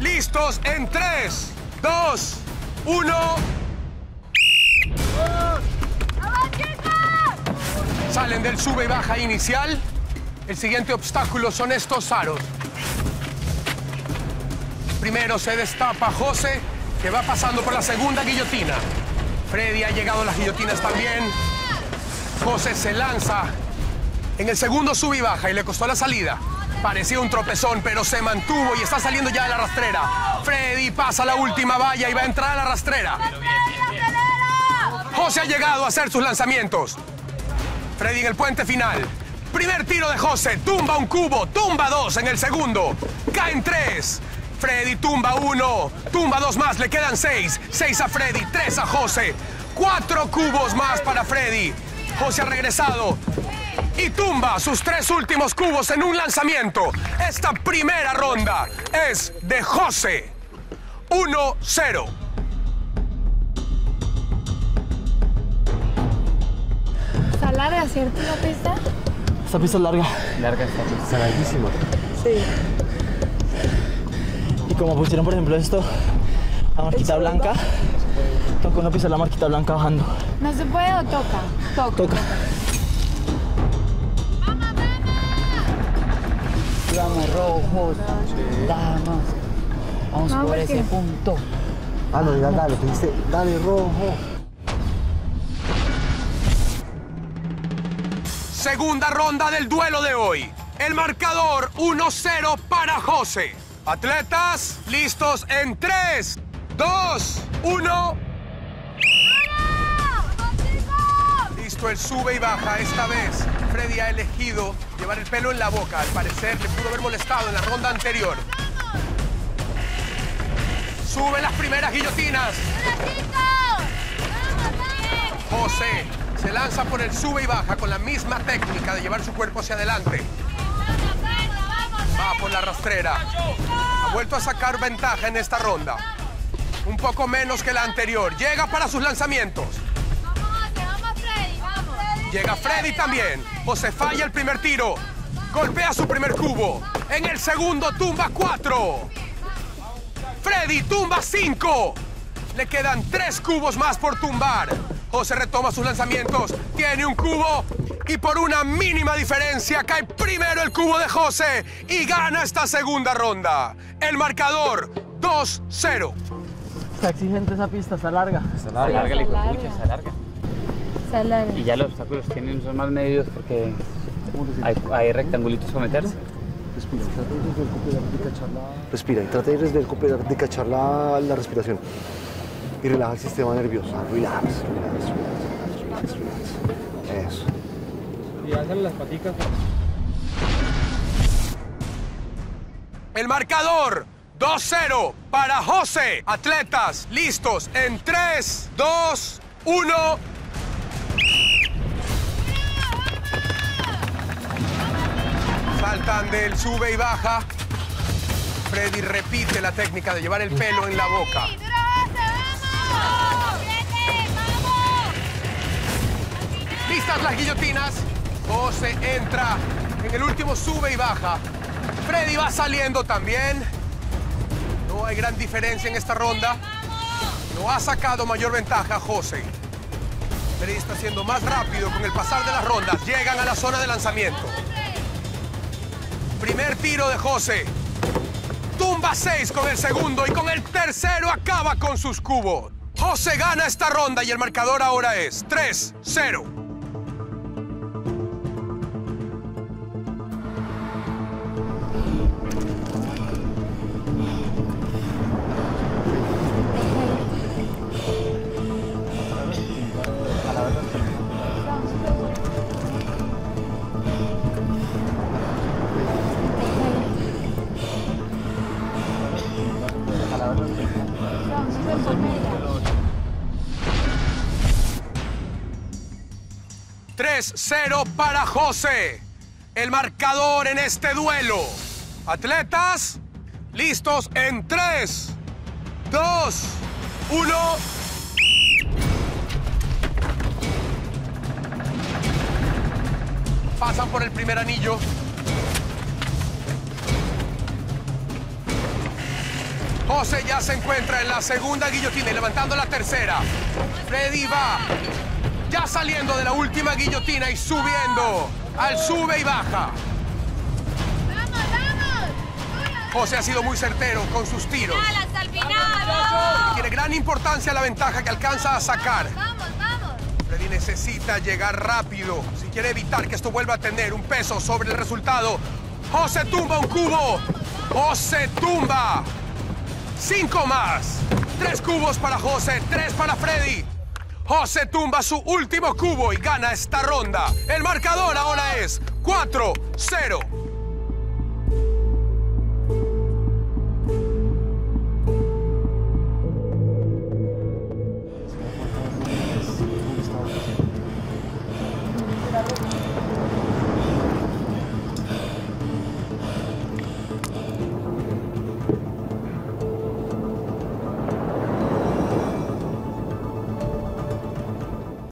Listos en 3, 2, 1. Salen del sube y baja inicial. El siguiente obstáculo son estos aros. Primero se destapa José, que va pasando por la segunda guillotina. Freddy ha llegado a las guillotinas también. José se lanza en el segundo sube y baja y le costó la salida. Parecía un tropezón, pero se mantuvo y está saliendo ya de la rastrera. Freddy pasa la última valla y va a entrar a la rastrera. José ha llegado a hacer sus lanzamientos. Freddy en el puente final. Primer tiro de José. Tumba un cubo. Tumba dos en el segundo. Caen tres. Freddy tumba uno. Tumba dos más. Le quedan seis. Seis a Freddy. Tres a José. Cuatro cubos más para Freddy. José ha regresado. Y tumba sus tres últimos cubos en un lanzamiento. Esta primera ronda es de José. 1-0. Está larga, ¿cierto? La pista. Esta pista es larga. Larga esta pista. Está larguísima. Sí. Y como pusieron, por ejemplo, esto, la marquita blanca, toca uno pisar la marquita blanca bajando. ¿No se puede o toca? Toca. Toca. Vamos rojos. Vamos. Vamos No, por ese punto. Ah, no dale, te dijiste, dale rojo. Segunda ronda del duelo de hoy. El marcador 1-0 para José. Atletas, listos en 3, 2, 1. El sube y baja. Esta vez Freddy ha elegido llevar el pelo en la boca. Al parecer le pudo haber molestado en la ronda anterior. Sube las primeras guillotinas. José se lanza por el sube y baja con la misma técnica de llevar su cuerpo hacia adelante. Va por la rastrera. Ha vuelto a sacar ventaja en esta ronda. Un poco menos que la anterior. Llega para sus lanzamientos. Llega Freddy también. José falla el primer tiro. Golpea su primer cubo. En el segundo tumba cuatro. Freddy tumba cinco. Le quedan tres cubos más por tumbar. José retoma sus lanzamientos. Tiene un cubo. Y por una mínima diferencia cae primero el cubo de José. Y gana esta segunda ronda. El marcador 2-0. Está exigente esa pista, está larga. Está larga, está le larga. Y ya los obstáculos tienen, son más medidos porque hay, hay rectangulitos para meterse. Respira, trata de recuperar, de cachar la... Respira y trata de recuperar, de cachar la, la respiración. Y relaja el sistema nervioso. Relax, relax, relax, relax, relax. Eso. El marcador 2-0 para José. Atletas listos en 3, 2, 1. Saltan del sube y baja. Freddy repite la técnica de llevar el pelo en la boca. Listas las guillotinas. José entra en el último sube y baja. Freddy va saliendo también. No hay gran diferencia en esta ronda. No ha sacado mayor ventaja José. Freddy está siendo más rápido con el pasar de las rondas. Llegan a la zona de lanzamiento. Primer tiro de José. Tumba 6 con el segundo y con el tercero acaba con sus cubos. José gana esta ronda y el marcador ahora es 3-0. 3-0 para José. El marcador en este duelo. Atletas, listos en 3, 2, 1. Pasan por el primer anillo. José ya se encuentra en la segunda guillotina y levantando la tercera. Freddy va ya saliendo de la última guillotina y subiendo al sube y baja. ¡Vamos, vamos! José ha sido muy certero con sus tiros. ¡Final hasta el final! ¡Vamos! Tiene gran importancia la ventaja que alcanza a sacar. ¡Vamos, vamos! Freddy necesita llegar rápido si quiere evitar que esto vuelva a tener un peso sobre el resultado. José tumba un cubo. José tumba. Cinco más. Tres cubos para José, tres para Freddy. José tumba su último cubo y gana esta ronda. El marcador ahora es 4-0